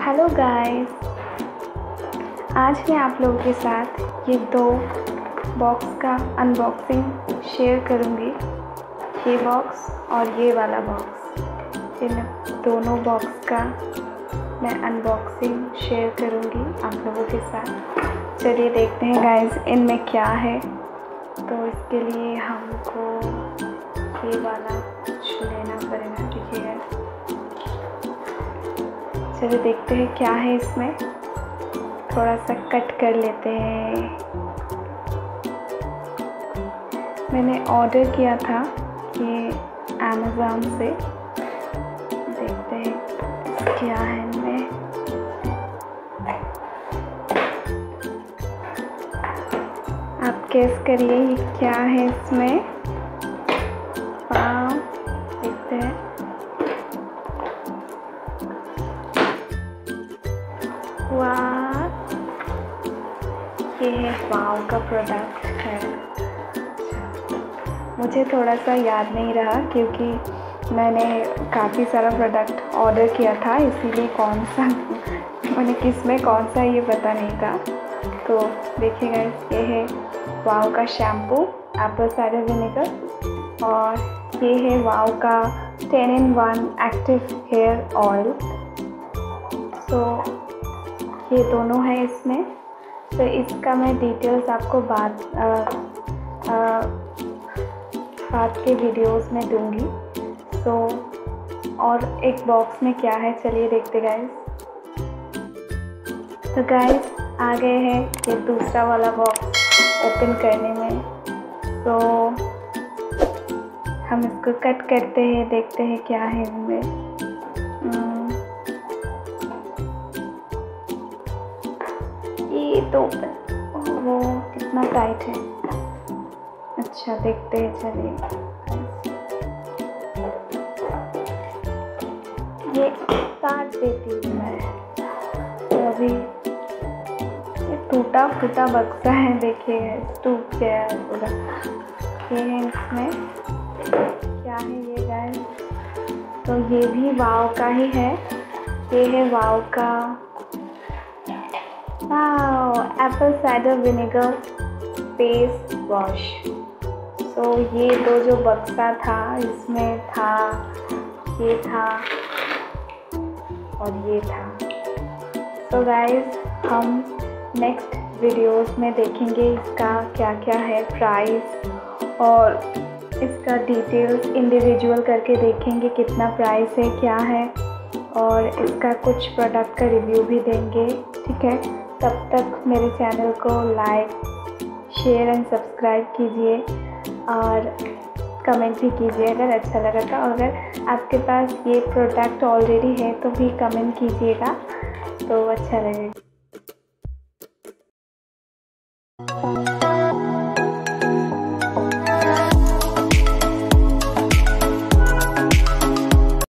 Hello guys आज मैं आप लोगों के साथ ये दो बॉक्स का अनबॉक्सिंग शेयर करूँगी। ये बॉक्स और ये वाला बॉक्स इन दोनों बॉक्स का मैं अनबॉक्सिंग शेयर करूँगी आप लोगों के साथ। चलिए देखते हैं गाइस इनमें क्या है। तो इसके लिए हमको ये वाला चलिए देखते हैं क्या है इसमें। थोड़ा सा कट कर लेते हैं। मैंने ऑर्डर किया था ये अमेज़ोन से। देखते हैं क्या है इनमें। आप कैस करिए क्या है इसमें। वाह ये है वाव का प्रोडक्ट है। मुझे थोड़ा सा याद नहीं रहा क्योंकि मैंने काफ़ी सारा प्रोडक्ट ऑर्डर किया था, इसीलिए कौन सा, मैंने किसमें कौन सा ये पता नहीं था। तो देखिएगा ये है वाव का शैम्पू एप्पल साइडर विनेगर और ये है वाव का ten in one active hair oil तो ये दोनों है इसमें। तो इसका मैं डिटेल्स आपको बाद बाद के वीडियोस में दूँगी। तो और एक बॉक्स में क्या है, चलिए देखते गाइस तो गाइस आ गए हैं ये दूसरा वाला बॉक्स ओपन करने में। तो हम इसको कट करते हैं, देखते हैं क्या है इनमें। तो वो कितना टाइट है। अच्छा देखते हैं, चलिए। ये काट देती हूँ मैं। तो अभी ये टूटा फूटा बक्सा है, देखिए टूट गया है पूरा। ये है इसमें। क्या है ये गाय तो ये भी वाव का ही है। ये है वाव का Wow apple cider vinegar face wash तो ये दो जो बक्सा था, इसमें था, ये था और ये था। तो गाइस हम नेक्स्ट वीडियोस में देखेंगे इसका क्या क्या है प्राइस और इसका डिटेल्स इंडिविजुअल करके देखेंगे कितना प्राइस है, क्या है। और इसका कुछ प्रोडक्ट का रिव्यू भी देंगे, ठीक है? तब तक मेरे चैनल को लाइक शेयर एंड सब्सक्राइब कीजिए और कमेंट भी कीजिए अगर अच्छा लगा तो। अगर आपके पास ये प्रोडक्ट ऑलरेडी है तो भी कमेंट कीजिएगा तो अच्छा लगेगा।